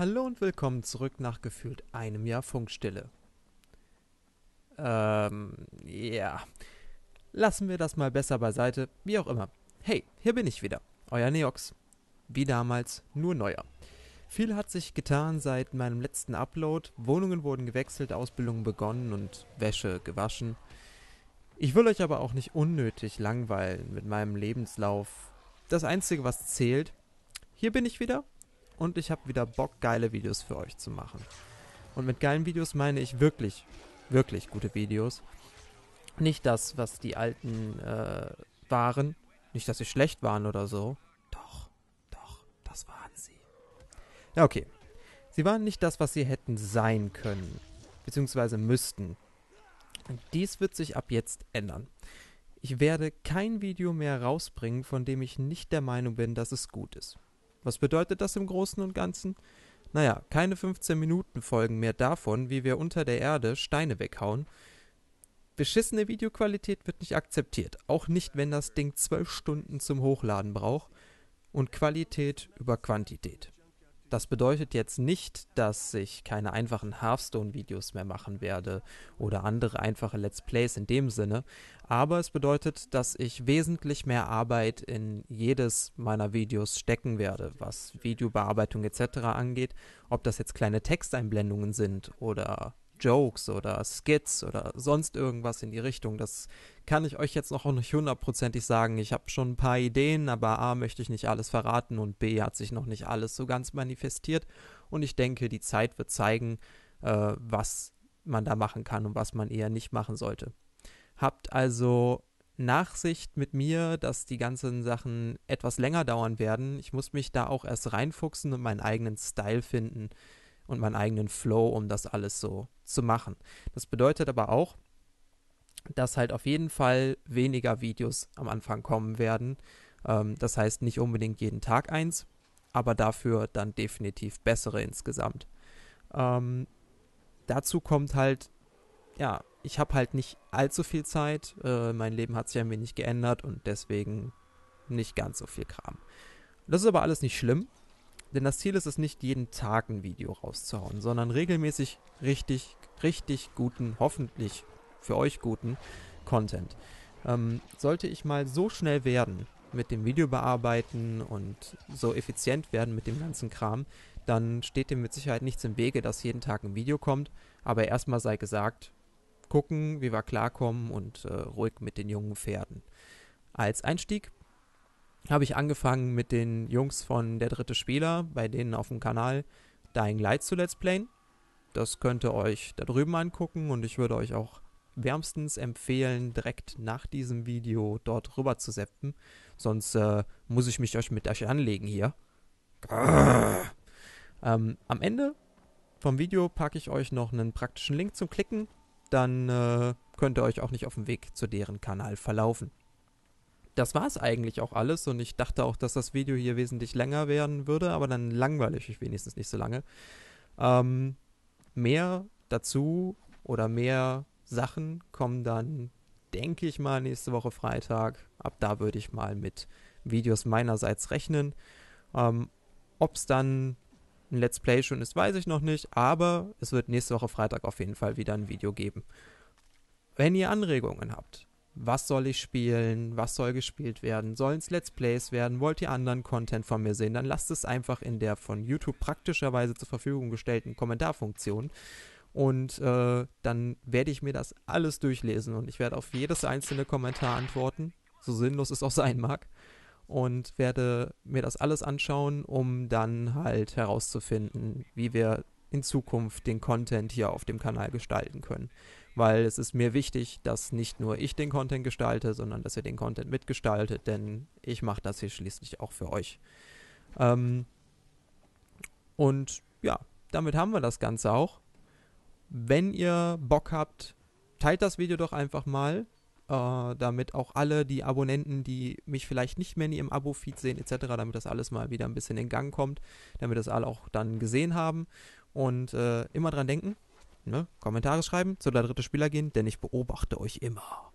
Hallo und willkommen zurück nach gefühlt einem Jahr Funkstille. Ähm, ja. Lassen wir das mal besser beiseite, wie auch immer. Hey, hier bin ich wieder, euer Neox. Wie damals, nur neuer. Viel hat sich getan seit meinem letzten Upload. Wohnungen wurden gewechselt, Ausbildungen begonnen und Wäsche gewaschen. Ich will euch aber auch nicht unnötig langweilen mit meinem Lebenslauf. Das Einzige, was zählt, hier bin ich wieder und ich habe wieder Bock, geile Videos für euch zu machen. Und mit geilen Videos meine ich wirklich, wirklich gute Videos. Nicht das, was die alten äh, waren. Nicht, dass sie schlecht waren oder so. Doch, doch, das waren sie. Ja, okay. Sie waren nicht das, was sie hätten sein können. Beziehungsweise müssten. Und dies wird sich ab jetzt ändern. Ich werde kein Video mehr rausbringen, von dem ich nicht der Meinung bin, dass es gut ist. Was bedeutet das im Großen und Ganzen? Naja, keine 15 Minuten Folgen mehr davon, wie wir unter der Erde Steine weghauen. Beschissene Videoqualität wird nicht akzeptiert, auch nicht, wenn das Ding 12 Stunden zum Hochladen braucht. Und Qualität über Quantität. Das bedeutet jetzt nicht, dass ich keine einfachen Hearthstone-Videos mehr machen werde oder andere einfache Let's Plays in dem Sinne, aber es bedeutet, dass ich wesentlich mehr Arbeit in jedes meiner Videos stecken werde, was Videobearbeitung etc. angeht, ob das jetzt kleine Texteinblendungen sind oder Jokes oder Skits oder sonst irgendwas in die Richtung. Das kann ich euch jetzt noch nicht hundertprozentig sagen. Ich habe schon ein paar Ideen, aber A möchte ich nicht alles verraten und B hat sich noch nicht alles so ganz manifestiert. Und ich denke, die Zeit wird zeigen, äh, was man da machen kann und was man eher nicht machen sollte. Habt also Nachsicht mit mir, dass die ganzen Sachen etwas länger dauern werden. Ich muss mich da auch erst reinfuchsen und meinen eigenen Style finden und meinen eigenen Flow, um das alles so zu machen. Das bedeutet aber auch, dass halt auf jeden Fall weniger Videos am Anfang kommen werden. Ähm, das heißt nicht unbedingt jeden Tag eins, aber dafür dann definitiv bessere insgesamt. Ähm, dazu kommt halt, ja, ich habe halt nicht allzu viel Zeit. Äh, mein Leben hat sich ein wenig geändert und deswegen nicht ganz so viel Kram. Das ist aber alles nicht schlimm. Denn das Ziel ist es nicht, jeden Tag ein Video rauszuhauen, sondern regelmäßig richtig, richtig guten, hoffentlich für euch guten Content. Ähm, sollte ich mal so schnell werden mit dem Video bearbeiten und so effizient werden mit dem ganzen Kram, dann steht dem mit Sicherheit nichts im Wege, dass jeden Tag ein Video kommt. Aber erstmal sei gesagt, gucken, wie wir klarkommen und äh, ruhig mit den jungen Pferden. Als Einstieg habe ich angefangen mit den Jungs von Der dritte Spieler, bei denen auf dem Kanal Dying Light zu Let's Playen. Das könnt ihr euch da drüben angucken und ich würde euch auch wärmstens empfehlen, direkt nach diesem Video dort rüber zu seppen. Sonst äh, muss ich mich euch mit euch anlegen hier. Ähm, am Ende vom Video packe ich euch noch einen praktischen Link zum Klicken. Dann äh, könnt ihr euch auch nicht auf dem Weg zu deren Kanal verlaufen das war es eigentlich auch alles und ich dachte auch, dass das Video hier wesentlich länger werden würde, aber dann langweile ich mich wenigstens nicht so lange. Ähm, mehr dazu oder mehr Sachen kommen dann, denke ich mal, nächste Woche Freitag. Ab da würde ich mal mit Videos meinerseits rechnen. Ähm, Ob es dann ein Let's Play schon ist, weiß ich noch nicht, aber es wird nächste Woche Freitag auf jeden Fall wieder ein Video geben. Wenn ihr Anregungen habt, was soll ich spielen, was soll gespielt werden, sollen es Let's Plays werden, wollt ihr anderen Content von mir sehen, dann lasst es einfach in der von YouTube praktischerweise zur Verfügung gestellten Kommentarfunktion. Und äh, dann werde ich mir das alles durchlesen und ich werde auf jedes einzelne Kommentar antworten, so sinnlos es auch sein mag und werde mir das alles anschauen, um dann halt herauszufinden, wie wir in Zukunft den Content hier auf dem Kanal gestalten können weil es ist mir wichtig, dass nicht nur ich den Content gestalte, sondern dass ihr den Content mitgestaltet, denn ich mache das hier schließlich auch für euch. Ähm, und ja, damit haben wir das Ganze auch. Wenn ihr Bock habt, teilt das Video doch einfach mal, äh, damit auch alle die Abonnenten, die mich vielleicht nicht mehr in ihrem Abo-Feed sehen etc., damit das alles mal wieder ein bisschen in Gang kommt, damit das alle auch dann gesehen haben. Und äh, immer dran denken, Ne? Kommentare schreiben, zu der dritte Spieler gehen, denn ich beobachte euch immer.